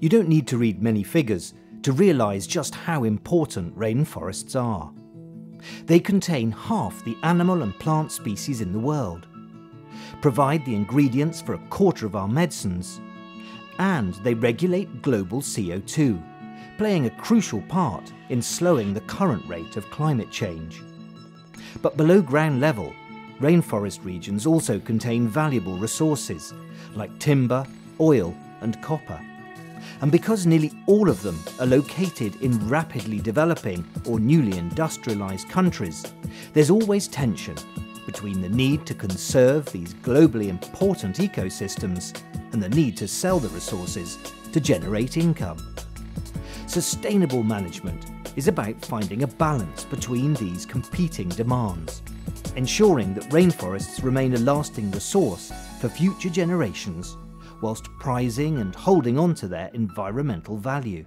You don't need to read many figures to realise just how important rainforests are. They contain half the animal and plant species in the world, provide the ingredients for a quarter of our medicines, and they regulate global CO2, playing a crucial part in slowing the current rate of climate change. But below ground level, rainforest regions also contain valuable resources like timber, oil, and copper. And because nearly all of them are located in rapidly developing or newly industrialised countries, there's always tension between the need to conserve these globally important ecosystems and the need to sell the resources to generate income. Sustainable management is about finding a balance between these competing demands, ensuring that rainforests remain a lasting resource for future generations whilst prizing and holding on to their environmental value.